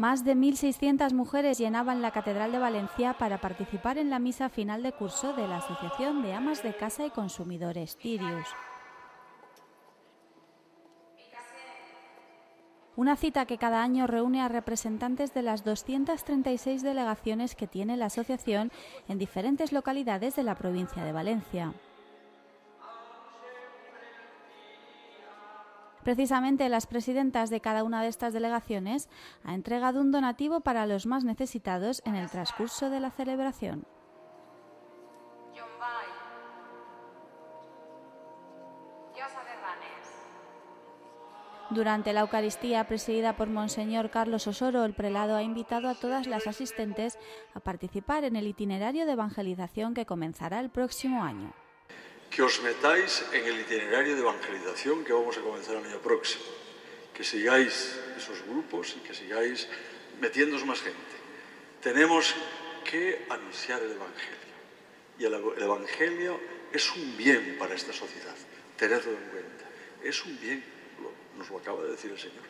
Más de 1.600 mujeres llenaban la Catedral de Valencia para participar en la misa final de curso de la Asociación de Amas de Casa y Consumidores, Tirius. Una cita que cada año reúne a representantes de las 236 delegaciones que tiene la asociación en diferentes localidades de la provincia de Valencia. Precisamente las presidentas de cada una de estas delegaciones ha entregado un donativo para los más necesitados en el transcurso de la celebración. Durante la Eucaristía presidida por Monseñor Carlos Osoro, el prelado ha invitado a todas las asistentes a participar en el itinerario de evangelización que comenzará el próximo año que os metáis en el itinerario de evangelización que vamos a comenzar el año próximo, que sigáis esos grupos y que sigáis metiéndoos más gente. Tenemos que anunciar el Evangelio y el, Evangelio es un bien para esta sociedad, tenedlo en cuenta, es un bien, nos lo acaba de decir el Señor.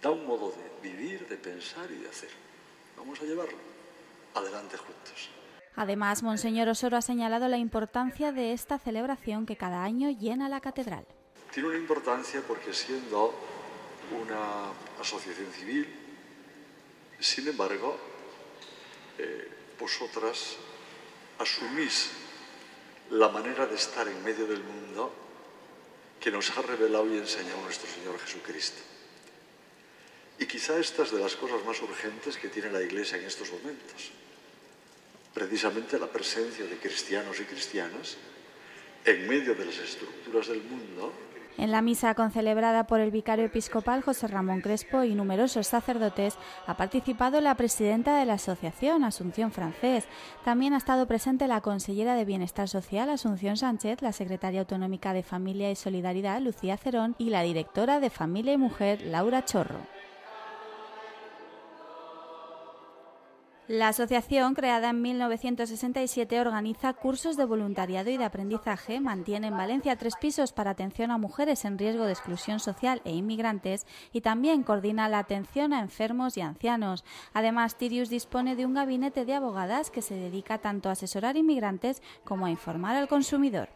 Da un modo de vivir, de pensar y de hacer. Vamos a llevarlo adelante juntos. Además, Monseñor Osoro ha señalado la importancia de esta celebración que cada año llena la catedral. Tiene una importancia porque siendo una asociación civil, sin embargo, eh, vosotras asumís la manera de estar en medio del mundo que nos ha revelado y enseñado nuestro Señor Jesucristo. Y quizá esta es de las cosas más urgentes que tiene la Iglesia en estos momentos precisamente la presencia de cristianos y cristianas en medio de las estructuras del mundo. En la misa concelebrada por el vicario episcopal José Ramón Crespo y numerosos sacerdotes ha participado la presidenta de la asociación, Asunción Francés. También ha estado presente la consellera de Bienestar Social, Asunción Sánchez, la secretaria autonómica de Familia y Solidaridad, Lucía Cerón, y la directora de Familia y Mujer, Laura Chorro. La asociación, creada en 1967, organiza cursos de voluntariado y de aprendizaje, mantiene en Valencia tres pisos para atención a mujeres en riesgo de exclusión social e inmigrantes y también coordina la atención a enfermos y ancianos. Además, Tirius dispone de un gabinete de abogadas que se dedica tanto a asesorar inmigrantes como a informar al consumidor.